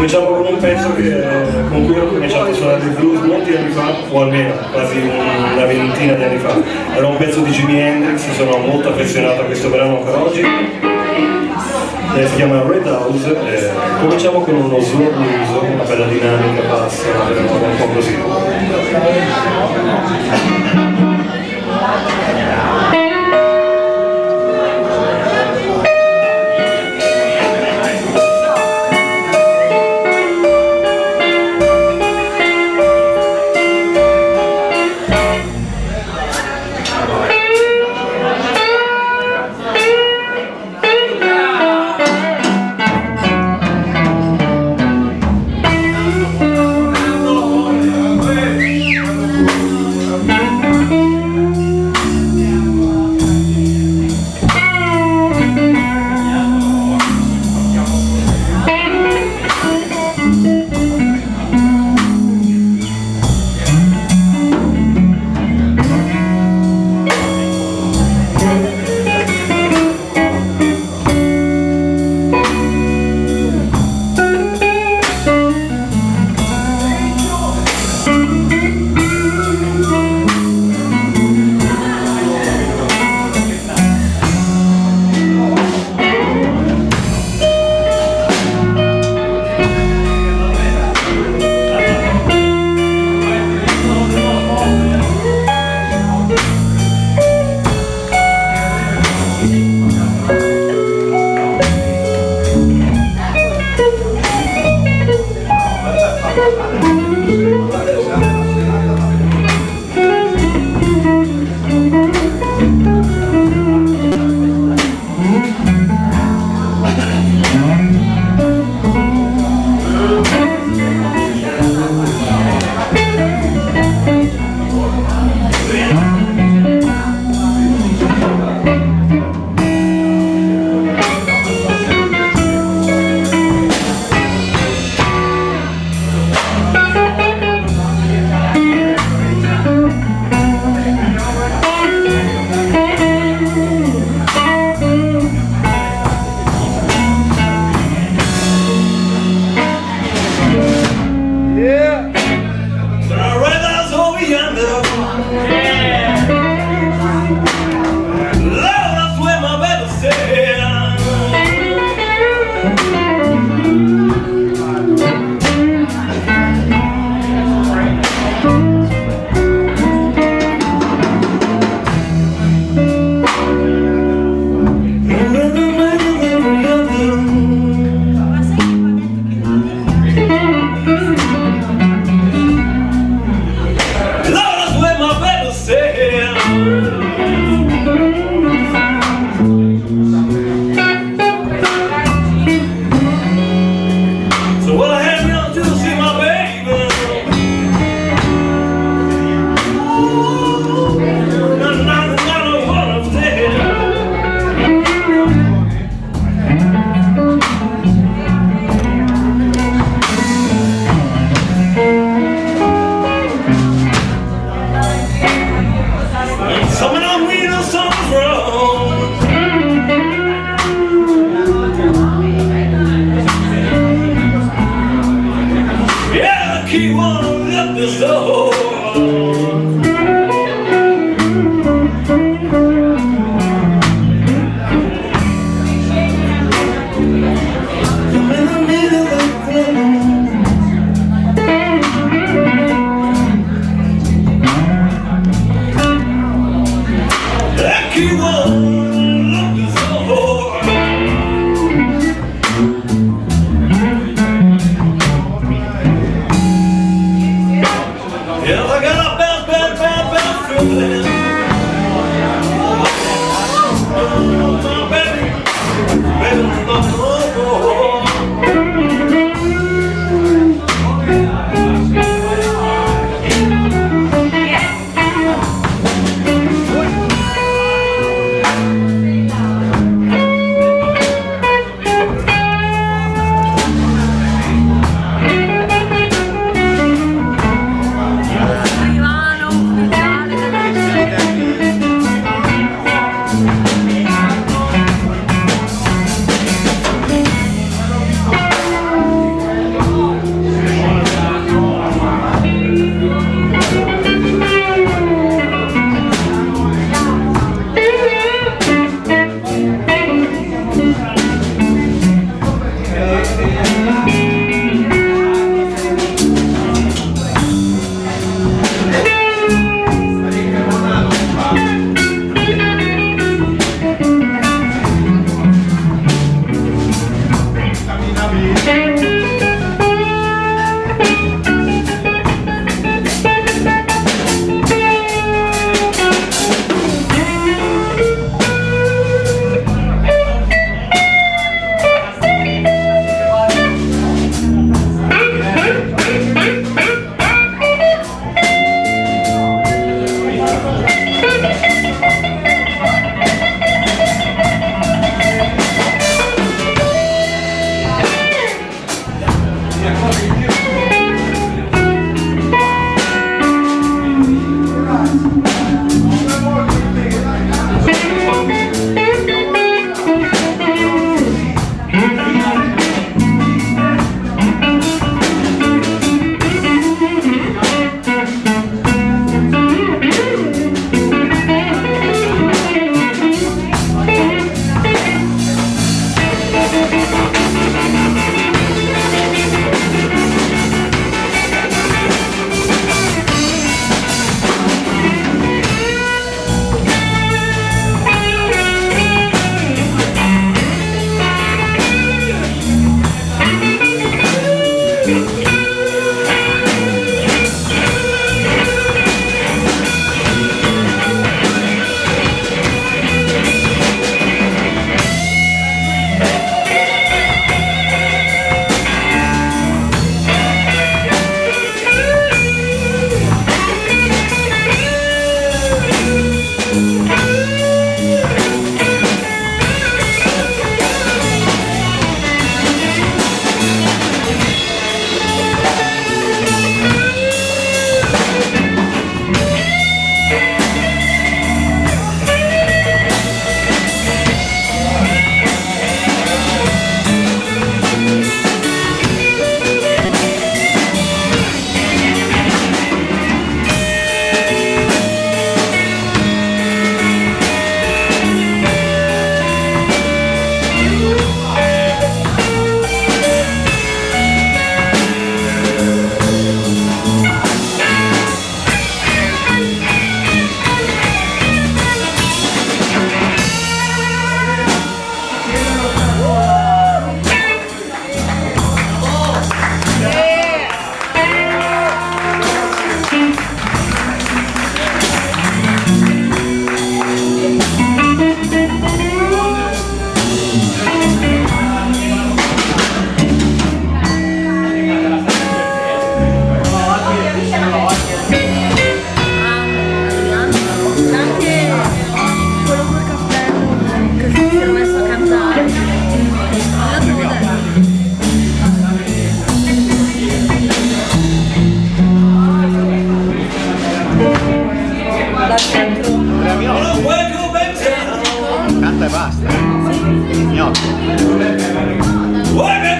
Cominciamo con un pezzo che, con cui ho cominciato a suonare il blues molti anni fa, o almeno quasi una ventina di anni fa. Era un pezzo di Jimi Hendrix, sono molto affezionato a questo brano ancora oggi. Eh, si chiama Red House, eh, cominciamo con uno blues, una bella dinamica bassa, un po' così. airplane dentro. No. Canta y basta. Señor. Vuelve.